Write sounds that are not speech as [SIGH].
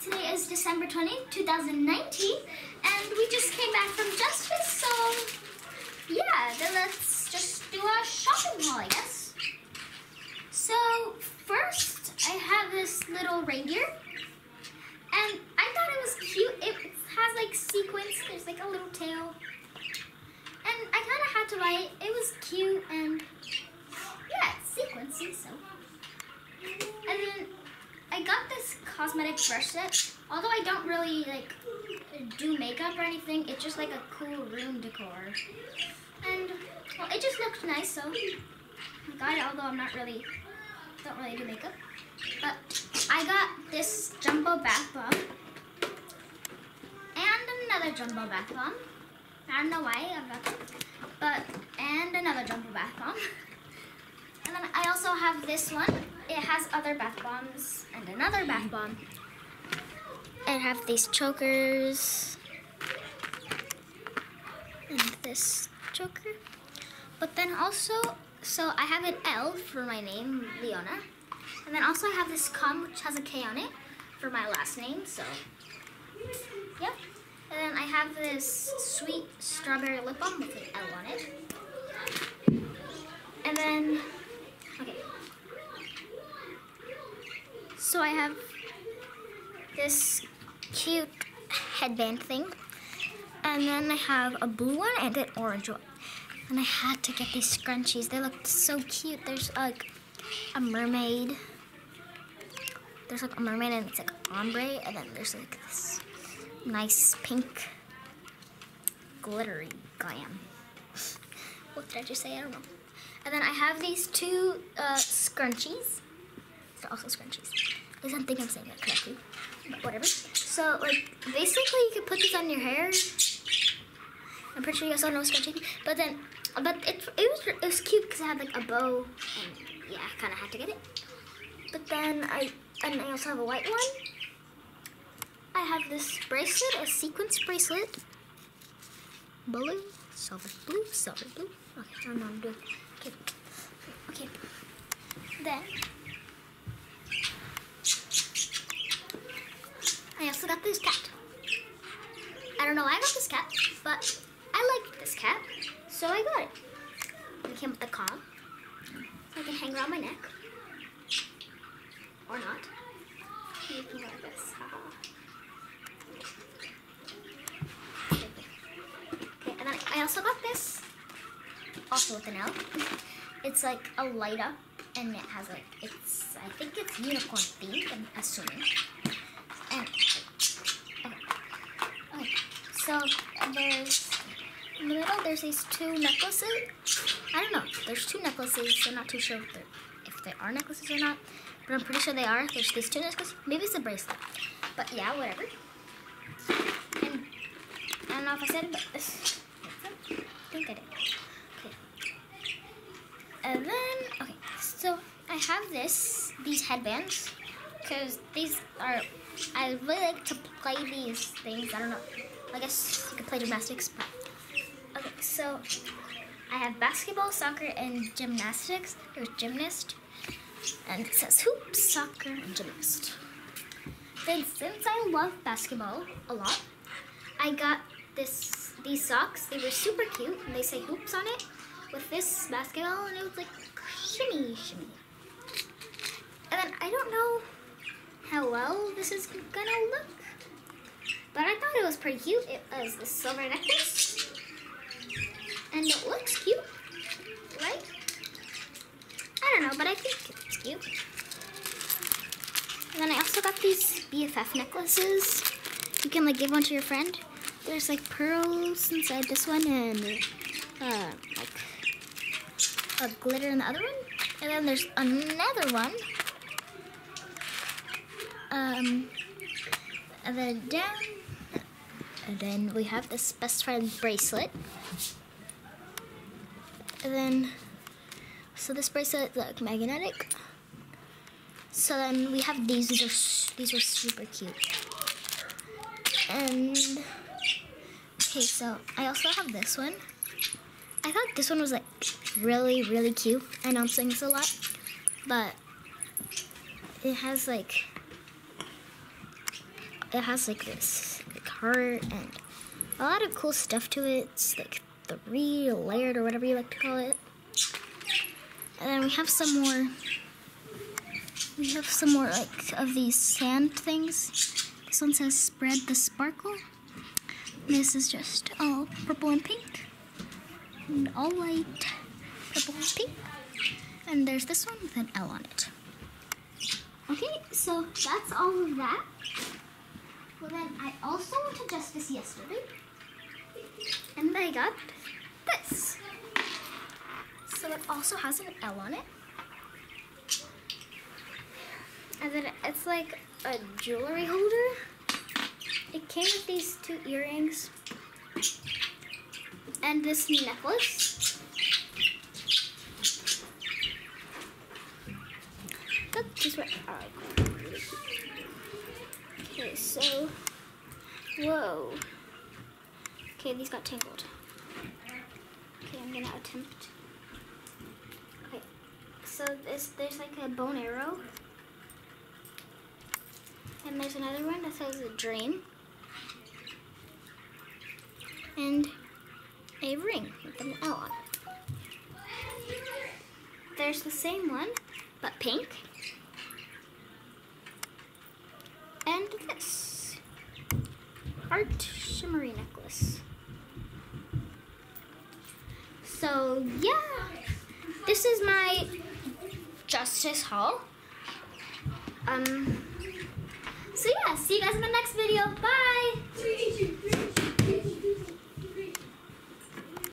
Today is December 20th, 2019, and we just came back from Justice, so yeah, then let's just do a shopping haul, I guess. So, first, I have this little reindeer, and I thought it was cute. It has like sequins, there's like a little tail, and I kind of had to buy it. It was cute, and yeah, it's sequency, so. And then I got this cosmetic brush set. Although I don't really like do makeup or anything, it's just like a cool room decor. And well, it just looked nice, so I got it. Although I'm not really don't really do makeup, but I got this jumbo bath bomb and another jumbo bath bomb. I don't know why I got that, but and another jumbo bath bomb. [LAUGHS] And then I also have this one. It has other bath bombs and another bath bomb. I have these chokers and this choker. But then also, so I have an L for my name, Leona. And then also I have this com which has a K on it for my last name, so yep. And then I have this sweet strawberry lip balm with an L on it. And then Okay. So I have this cute headband thing. And then I have a blue one and an orange one. And I had to get these scrunchies. They look so cute. There's like a mermaid. There's like a mermaid and it's like ombre. And then there's like this nice pink glittery glam. What did I just say? I don't know. And then I have these two uh, scrunchies. Also scrunchies. At least I think I'm saying that correctly. But whatever. So, like, basically you can put these on your hair. I'm pretty sure you also know scrunchie. But then, but it, it, was, it was cute because it had like a bow. And yeah, I kind of had to get it. But then I, and I also have a white one. I have this bracelet, a sequence bracelet. Blue, silver blue, silver blue. Okay, I don't know what I'm doing. Okay. Okay. Then I also got this cat. I don't know why I got this cat, but I like this cat, so I got it. It came with a comb, so I can hang around my neck, or not. You can go like this. Okay, and then I also got this also with an L. [LAUGHS] It's like a light up and it has like it's I think it's unicorn themed, I'm assuming. And okay. okay. So there's in the middle there's these two necklaces. I don't know. There's two necklaces, I'm not too sure if, if they are necklaces or not. But I'm pretty sure they are. There's these two necklaces. Maybe it's a bracelet. But yeah, whatever. And I don't know if I said it, but this I think I did. Okay. And then, okay, so I have this, these headbands, because these are, I really like to play these things. I don't know, I guess you could play gymnastics, but, okay, so I have basketball, soccer, and gymnastics. There's gymnast, and it says hoops, soccer, and gymnast. Then since I love basketball a lot, I got this these socks. They were super cute, and they say hoops on it with this basketball and it was like shimmy shimmy. And then I don't know how well this is gonna look, but I thought it was pretty cute. It was the silver necklace and it looks cute, right? I don't know, but I think it's cute. And then I also got these BFF necklaces. You can like give one to your friend. There's like pearls inside this one and uh, like a glitter in the other one. And then there's another one. Um, and then down, and then we have this best friend bracelet. And then, so this bracelet is like magnetic. So then we have these. These are these are super cute. And okay, so I also have this one. I thought this one was like really, really cute. I know I'm saying this a lot, but it has like it has like this heart and a lot of cool stuff to it. It's like three layered or whatever you like to call it. And then we have some more. We have some more like of these sand things. This one says spread the sparkle. This is just all purple and pink. And all white, purple and pink. And there's this one with an L on it. Okay, so that's all of that. Well then, I also went to Justice yesterday. And I got this. So it also has an L on it. And then it's like a jewelry holder. It came with these two earrings and this necklace. This way. Alright. So whoa. Okay, these got tangled. Okay, I'm gonna attempt. Okay, so this there's like a bone arrow. And there's another one that says a dream. And a ring with an L on it. There's the same one, but pink. And this art shimmery necklace. So yeah, this is my Justice haul. Um, so yeah, see you guys in the next video. Bye!